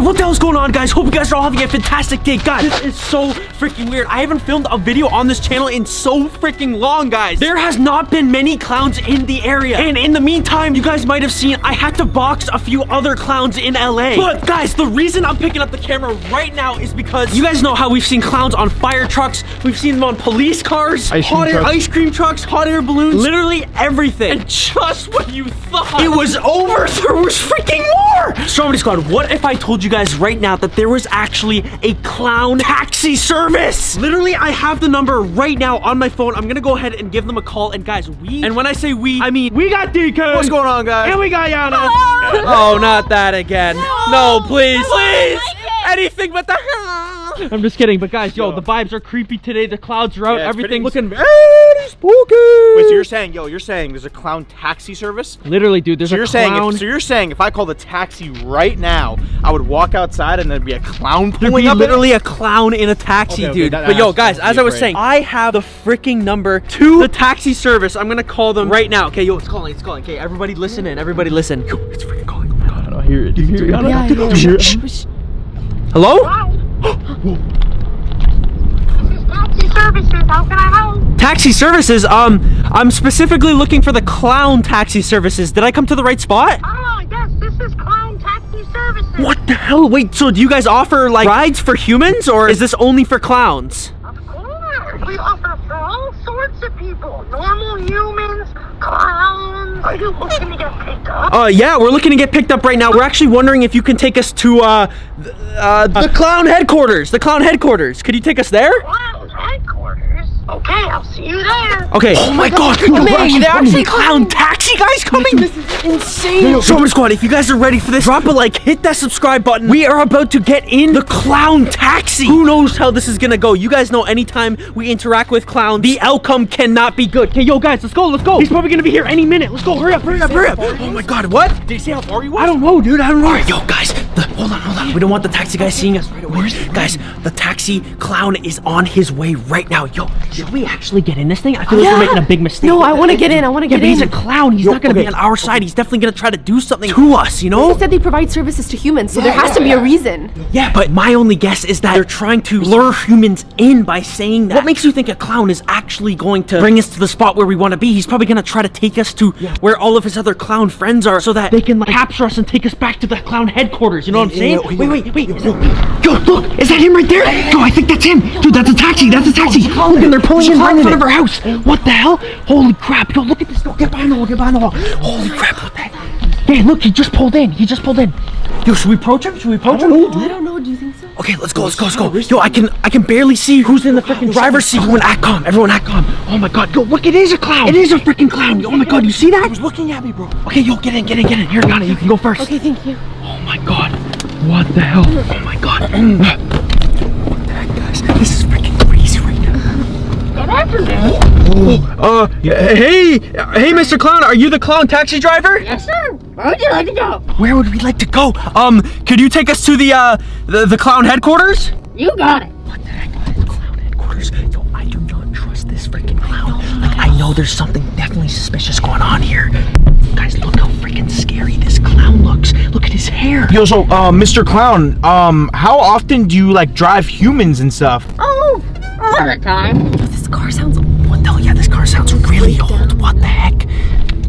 what the hell's going on, guys? Hope you guys are all having a fantastic day. Guys, this is so freaking weird. I haven't filmed a video on this channel in so freaking long, guys. There has not been many clowns in the area. And in the meantime, you guys might have seen I had to box a few other clowns in LA. But guys, the reason I'm picking up the camera right now is because you guys know how we've seen clowns on fire trucks, we've seen them on police cars, Ice hot air trucks. ice cream trucks, hot air balloons, literally everything. And just what you thought it was over, there was freaking more. Stromedy Squad, what if I told you guys right now that there was actually a clown taxi service? Literally, I have the number right now on my phone. I'm gonna go ahead and give them a call. And guys, we, and when I say we, I mean, we got DK. What's going on, guys? And we got Jana. Oh, not that again. No, please. Please. Anything but the. I'm just kidding, but guys, yo, Yo. the vibes are creepy today. The clouds are out. Yeah, it's pretty- Everything looking very spooky. Wait, so you're saying, yo, you're saying there's a clown taxi service? Literally, dude, there's So a you're saying, clown. if, so you're saying if I call the taxi right now, I would walk outside and there'd be a clown There'd pulling be up? in it? literally a clown in a taxi, Okay, okay, dude. that- but yo, guys, as I was great. saying, I have the freaking number to the taxi service. I'm gonna call them right now. Okay, yo, it's calling, it's calling. Okay, everybody listen in. Everybody listen. Yo, it's freaking calling. Oh my god. I don't hear it. Do you hear it? Yeah, I hear Shh, it. Taxi services, how can I help? Taxi services. Um, I'm specifically looking for the clown taxi services. Did I come to the right spot? Oh, yes, this is Clown Taxi Services. What the hell? Wait, so do you guys offer like rides for humans or is this only for clowns? Of course, we offer for all sorts of people. Normal humans, clowns. Are you looking to get picked up? Uh, yeah, we're looking to get picked up right now. We're actually wondering if you can take us to, uh, uh, the clown headquarters. The clown headquarters. Could you take us there? Clown headquarters. Okay, I'll see you there. Okay. Oh my god, coming. we're They're coming. actually clown taxi guys coming. This is insane. Stromedy Squad, if you guys are ready for this, drop a like, hit that subscribe button. We are about to get in the clown taxi. Who knows how this is gonna go? You guys know anytime we interact with clowns, the outcome cannot be good. Okay, yo guys, let's go, let's go. He's probably gonna be here any minute. Let's go, hurry up, hurry up, hurry up. Oh my god, what? Did he say how far you was? I don't know, dude. I don't know. All right, yo, guys. The, hold on, hold on. We don't want the taxi guy seeing us right away. Guys, the taxi clown is on his way right now. Yo, should we actually get in this thing? I feel like we're making a big mistake. No, I want to get in. I want to Yeah, get but in. he's a clown. He's Yo, not gonna okay. be on our side. He's definitely gonna try to do something to us. You know? They said they provide services to humans, so there has to be a reason. Yeah, but my only guess is that they're trying to lure humans in by saying that. What makes you think a clown is actually going to bring us to the spot where we want to be? He's probably going to try to take us to where all of his other clown friends are so that they can like, capture us and take us back to the clown headquarters. You know what I'm saying? yeah, yeah. Wait, wait, wait. Is Yo, look, is that him right there? Yo, I think that's him. Dude, that's a taxi. That's a taxi. Oh, look, and they're pulling in right in front of our house. What the hell? Holy crap. Yo, look at this. Yo, get behind the wall. Get behind the wall. Holy crap. What the heck? Hey, look, he just pulled in. He just pulled in. Yo, should we approach him? Should we approach him? I don't know. Do you think so? Okay, let's go, let's go, let's go. Yo, I can I can barely see who's in the freaking driver's seat. Everyone act calm. Everyone act calm. Oh my god, yo, look, it is a clown. It is a freaking clown. Oh my god, you see that? He was looking at me, bro. Okay, yo, get in, get in, get in. Here, Donna, you can go first. Okay, thank you. Oh my god. What the hell? Oh my god. what the heck, guys? This is freaking crazy right now. Good afternoon. Uh, hey, hey, Mr. Clown, are you the clown taxi driver? Yes, sir. Where would you like to go? Where would we like to go? Um, could you take us to the uh the, the clown headquarters? You got it. What the heck? Clown headquarters. Yo, I do not trust this freaking clown. Like, I know there's something definitely suspicious going on here. Guys, look how freaking scary this clown looks. Look at his hair. Yo, so, uh, Mr. Clown, um, how often do you, like, drive humans and stuff? Oh, all the time. This car sounds. What the hell? Yeah, this car sounds really old. What the heck?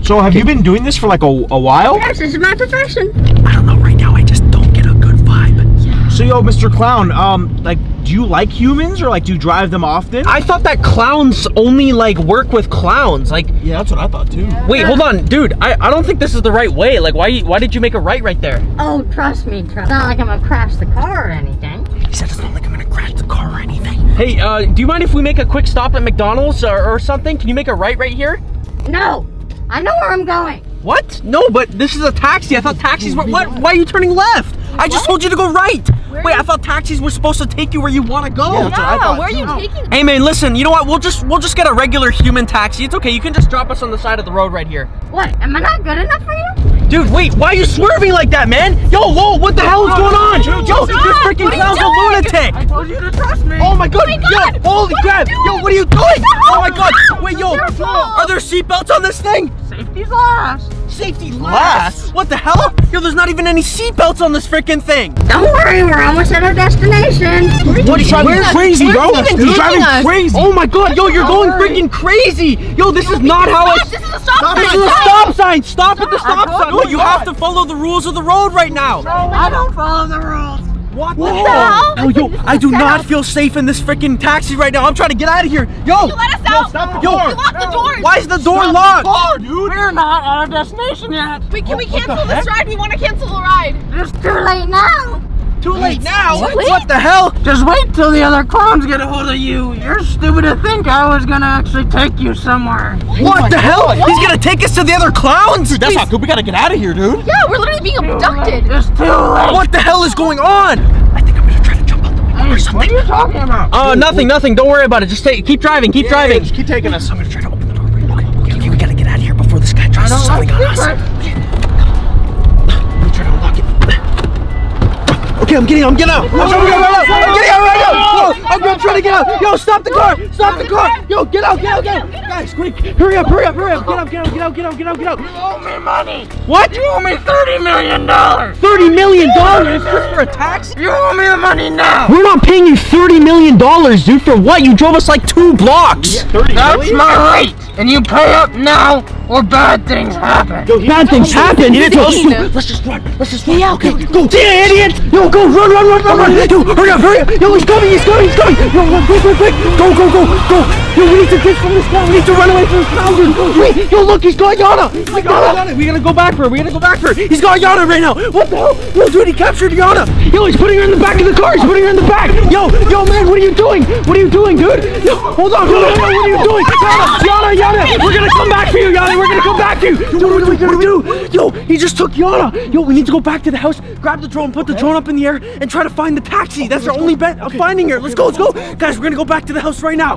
So, have you been doing this for, like, a, a while? Yes, this is my profession. I don't know right now. I just don't get a good vibe. So, yo, Mr. Clown, um, like, do you like humans or, like, do you drive them often? I thought that clowns only like work with clowns. Like, yeah, that's what I thought, too. wait, hold on, dude. I, I don't think this is the right way. Like, why why did you make a right right there? Oh, trust me, trust. It's not like I'm gonna crash the car or anything. He said it's not like I'm gonna crash the car or anything. Hey, uh, do you mind if we make a quick stop at McDonald's or, or something? Can you make a right right here? No, I know where I'm going. What? No, but this is a taxi. I thought taxis were. What? Why are you turning left? I just told you to go right. Wait, I thought taxis were supposed to take you where you want to go. Yeah, that's what I where are too. you taking? Hey man, listen. You know what? We'll just we'll just get a regular human taxi. It's okay. You can just drop us on the side of the road right here. What? Am I not good enough for you? Dude, wait, why are you swerving like that, man? Yo, whoa, what the hell is going on? Yo, Stop! this freaking What clown's a lunatic. I told you to trust me. Oh my god, oh my yo, holy What crap. Yo, what are you doing? Oh my god, wait, yo, are there seatbelts on this thing? Safety's last. Safety last. What the hell? Yo, there's not even any seatbelts on this freaking thing. Don't worry, we're almost at our destination. What? He's driving Where's- crazy, where's bro. he even He's driving us? crazy. Oh my god, yo, you're going worry. freaking crazy. Yo, this is not how I. Stop, this is a stop Stop sign. This is a stop sign. Stop at the stop sign. Oh you you have to follow the rules of the road right now. I don't follow the rules. What the hell? Oh, yo, I do not feel safe in this freaking taxi right now. I'm trying to get out of here. Yo, You let us out. stop the Yo, car. You locked the doors. why is the door Stop locked? the car, dude. We're not at our destination yet. Wait, can we What- what cancel the this heck? ride? We want to cancel the ride. It's too late now. Too late now. What? What the hell? Just wait till the other clowns get a hold of you. You're stupid to think I was gonna actually take you somewhere. What the hell? He's gonna take us to the other clowns? Dude, That's not good. We gotta get out of here, dude. Yeah, we're literally being abducted. It's too late. What the hell is going on? I think I'm gonna try to jump out the window or What are you talking about? Oh, nothing, nothing. Don't worry about it. Just take, keep driving, keep driving. Just keep taking us. I'm gonna try to open the door. for you. Okay, okay, okay. We gotta get out of here before this guy tries I don't something like on us. Okay, I'm getting, I'm getting out. I'm trying to get out right now. I'm getting out right now. Yo, I'm gonna try to get out. Yo, stop the car. Stop the car. Yo, get out, get out, get out. Guys, quick. Hurry up, hurry up, hurry up. Get out, get out, get out, get out, get out, get out. You owe me money. What? You owe me thirty million dollars. $30 million just for a taxi? You owe me the money now. We're not paying you $30 million, dude. For what? You drove us like two blocks. 30 That's my rate, and you pay up now, or bad things happen. Bad things happen. He's Yo, taking yo, us. let's just run. Let's just run. okay, go. Yeah, idiot. Yo, go. Run, run, run, run, run. Yo, hurry up, hurry up. Yo, he's coming. He's coming. He's coming. Yo, run, quick, quick, quick. Go, go, go, go. Yo, we need to get from this clown. We need to run away from this clown, dude. Wait, yo, look, he's got Jana. He's got Jana. We gotta go back for her. We gotta go back for her. He's got Jana right now. What the hell? Yo, dude, he captured Jana. Yo, he's putting her in the back of the car. He's putting her in the back. Yo, yo, man, what are you doing? What are you doing, dude? Yo, hold on, hold on. What are you doing? Jana, Jana, Jana. We're gonna come back for you, Jana. We're gonna come back to you. Dude, what are we gonna do? Yo, he just took Jana. Yo, we need to go back to the house, grab the drone, put the drone up in the air, and try to find the taxi. That's our only bet of finding her. Let's go, let's go. Guys, we're gonna go back to the house right now.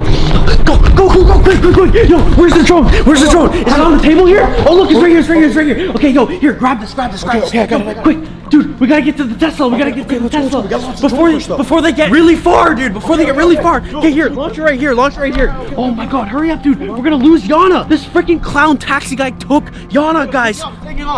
Go, go, go, go, quick, quick, quick. Yo, where's the drone? Where's the drone? Is it on the table here? Oh, look, it's right here, it's right here, it's right here. Okay, yo, here, grab this, grab this, grab this. okay, it, Quick, dude, we gotta get to the Tesla. We gotta get to the Tesla before they, before they get really far, dude. Before they get really far. Okay, here, launch it right here, launch it right here. Oh my God, hurry up, dude. We're gonna lose Jana. This freaking clown taxi guy took Jana, guys.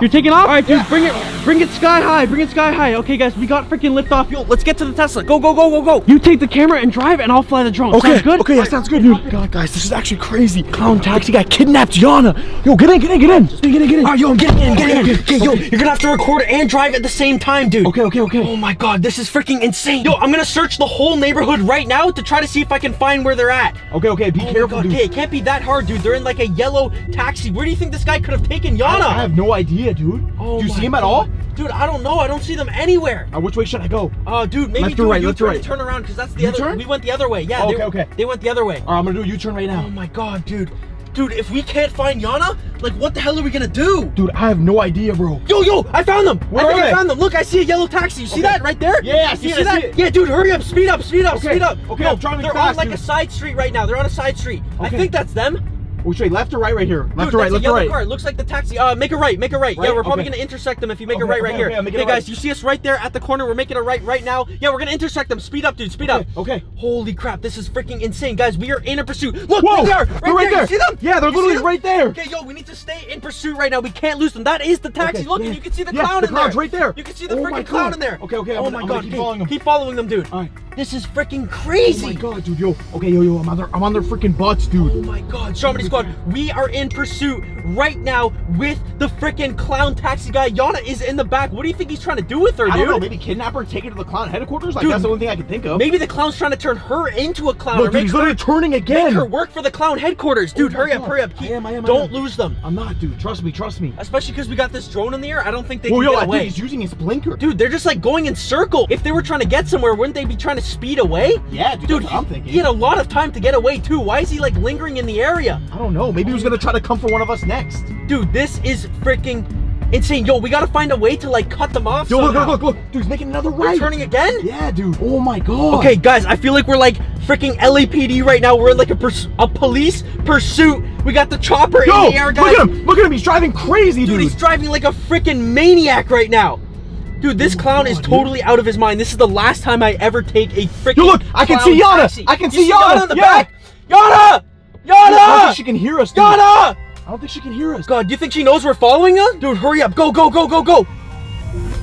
You're taking off? All right, dude, bring it, bring it sky high, bring it sky high. Okay, guys, we got freaking lift off. Yo, let's get to the Tesla. Go, go, go, go, go. You take the camera and drive, and I'll fly the drone. Okay, Sounds good? okay, that sounds good, dude. God, guys, this is actually crazy. Clown taxi guy kidnapped Jana. Yo, get in, get in, get in. Get in, get in, get in. All right, yo, I'm getting in, getting in. Okay, yo, you're gonna have to record and drive at the same time, dude. Okay, okay, okay. Oh my god, this is freaking insane. Yo, I'm gonna search the whole neighborhood right now to try to see if I can find where they're at. Okay, okay, be Oh careful, dude. okay, it can't be that hard, dude. They're in like a yellow taxi. Where do you think this guy could have taken Jana? I have no idea, dude. Oh Do you see him at all? Dude, I don't know. I don't see them anywhere. Uh, which way should I go? Uh, dude, maybe Left do right, left right? turn around because that's the other. U-turn? We went the other way. Yeah. Oh, they, okay, okay. They went the other way. All right, I'm gonna do a U-turn right now. Oh my god, dude. Dude, if we can't find Jana, like what the hell are we gonna do? Dude, I have no idea, bro. Yo, yo, I found them. Where I think I found them. Look, I see a yellow taxi. You see Okay. that right there? Yeah, I You see it, see I that? see it. Yeah, dude, hurry up, speed up, speed up, Okay. speed up. Okay, Yo, I'm driving They're fast, on like dude. a side street right now. They're on a side street. I think that's them. Which way, left or right right here? Left Dude, or right, a left or right? car. It looks like the taxi. Uh, make a right, make a right. Yeah, we're probably Okay. gonna intersect them if you make a Okay, right right okay, here. okay, I'm making okay, a right. guys, you see us right there at the corner. We're making a right right now. Yeah, we're gonna intersect them. Speed up, dude. Speed up. Okay. Holy crap, this is freaking insane, guys. We are in a pursuit. Look, Whoa, there they are. they're right You there. see them? Yeah, they're You literally right there. Okay, yo, we need to stay in pursuit right now. We can't lose them. That is the taxi. Look, yeah. and you can see the Yeah, clown the in there. right there. You can see the Oh freaking clown in there. Okay, okay, Oh I'm my gonna- god, keep following them. Keep following them, dude. All right. This is freaking crazy. Oh my god, dude, yo. Okay, yo, yo, I'm on their, I'm on their freaking butts, dude. Oh my god, Stromedy Squad, we are in pursuit right now with the freaking clown taxi guy. Jana is in the back. What do you think he's trying to do with her, dude? I don't know, maybe kidnap her and take her to the clown headquarters? Like, Dude, that's the only thing I can think of. Maybe the clown's trying to turn her into a clown Look, or dude, he's her, literally turning make her work for the clown headquarters. Dude, oh my hurry up, hurry up. I am, I am, Don't am. lose them. I'm not, dude. Trust me, trust me. Especially because we got this drone in the air. I don't think they Well, can yo, get I away. think he's using his blinker. Dude, they're just like going in circle. If they were trying to get somewhere, wouldn't they be trying to speed away? Yeah, dude, Dude, I'm thinking. he had a lot of time to get away too. Why is he like lingering in the area? I don't know. Maybe he was gonna try to come for one of us next. Dude, this is freaking insane. Yo, we gotta find a way to like cut them off. Yo, look, somehow. look, look, look. Dude, he's making another We're right. turning again? Yeah, dude. Oh my god. Okay, guys, I feel like we're like freaking LAPD right now. We're in like a, a police pursuit. We got the chopper Yo, in the air, guys. look at him. Look at him. He's driving crazy, Dude, dude. he's driving like a freaking maniac right now. Dude, this clown is dude. totally out of his mind. This is the last time I ever take a freaking. Yo, look, I can see Jana. taxi. I can You see Jana. in the Yeah. back. Jana! Jana! I don't think she can hear us, dude. Jana! I don't think she can hear us. God, do you think she knows we're following her? Dude, hurry up. Go, go, go, go, go.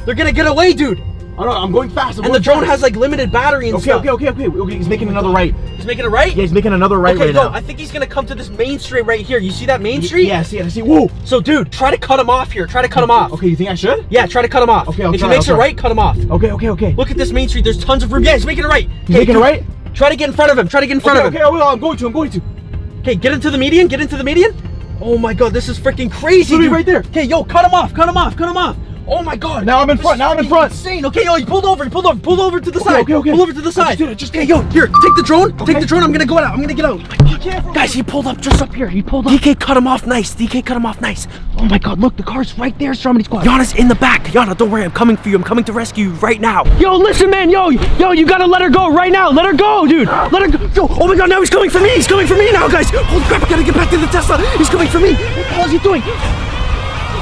They're gonna get away, dude. Oh, Don't know. I'm going fast. I'm And the drone fast. has like limited battery and Okay, stuff. okay, okay, okay, okay. He's making another right. He's making it right? Yeah, he's making another right okay, right yo, now. I think he's gonna come to this main street right here. You see that main street? Yeah, I see it. I see. Whoa. So, dude, try to cut him off here. Try to cut him off. Okay, you think I should? Yeah, try to cut him off. Okay, I'll if try, he makes try. right, cut him off. Okay, okay, okay. Look at this main street. There's tons of room. Yeah, he's making it right. He's making it right? Try to get in front of him. Try to get in front Okay, of okay, him. I will. I'm going to. I'm going to. Okay, get into the median. Get into the median. Oh my god, this is freaking crazy. Dude. right there. Okay, yo, cut him off. Cut him off. Cut him off. Oh my god. Now I'm in front, now I'm in front. Insane. Okay, yo, he pulled over. He pulled over. Pulled over to the Okay, side. okay, okay. Pull over to the side. just it, I just okay, yo, here, take the drone. Take the drone. I'm gonna go out. I'm gonna get out. Guys, he pulled up just up here. He pulled up. DK cut him off nice. DK cut him off nice. Oh my god, look, the car's right there, Stromedy Squad. Jana's in the back. Jana, don't worry, I'm coming for you. I'm coming to rescue you right now. Yo, listen, man. Yo, yo, you gotta let her go right now. Let her go, dude. Let her go. Yo, oh my god, now he's coming for me. He's coming for me now, guys. Holy crap, I gotta get back to the Tesla. He's coming for me. What the hell is he doing?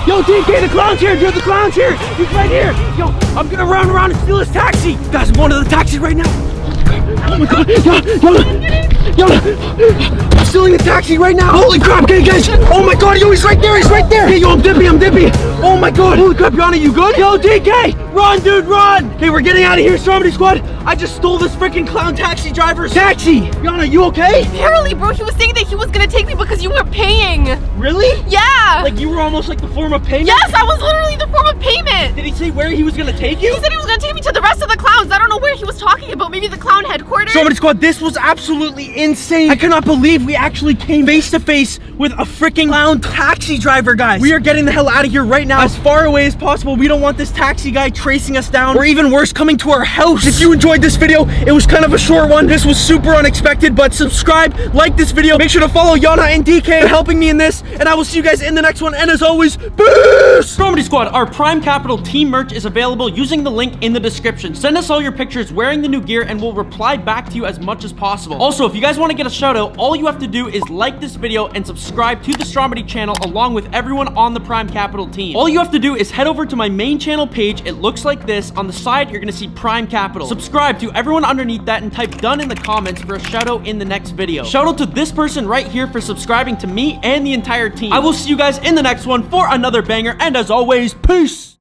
Yo, DK, the clown's here, dude. The clown's here. He's right here. Yo, I'm gonna run around and steal his taxi. Guys, I'm going to the taxi right now. Oh my god, yo, yo, yo, I'm stealing the taxi right now. Holy crap, okay, guys. Oh my god, yo, he's right there, he's right there. Hey, yo, I'm dippy, I'm dippy. Oh my god. Holy crap, Jana, you good? Yo, DK, run, dude, run. Okay, we're getting out of here, Stromedy Squad. I just stole this freaking clown taxi driver's taxi. Jana, you okay? Apparently, bro, he was saying that he was gonna take me because you were paying. Really? Yeah. Like you were almost like the form of payment? yes, I was literally the form of payment. Did he say where he was gonna take you? He said he was gonna take me to the rest of the clowns. I don't know where he was talking about. Maybe the clown headquarters. Stromedy Squad, this was absolutely insane. I cannot believe we actually came face to face with a freaking clown taxi driver, guys. We are getting the hell out of here right now, as far away as possible. We don't want this taxi guy tracing us down, or even worse, coming to our house. If you enjoyed this video, it was kind of a short one. This was super unexpected, but subscribe, like this video. Make sure to follow Jana and DK for helping me in this, and I will see you guys in the next one. And as always, peace! Stromedy Squad, our Prime Capital team merch is available using the link in the description. Send us all your pictures wearing the new gear, and we'll reply back to you as much as possible. Also, if you guys want to get a shout out, all you have to do is like this video and subscribe to the Stromedy channel along with everyone on the Prime Capital team. All you have to do is head over to my main channel page. It looks like this. On the side, you're going to see Prime Capital. Subscribe to everyone underneath that and type done in the comments for a shout out in the next video. Shout out to this person right here for subscribing to me and the entire team. I will see you guys in the next one for another banger. And as always, peace.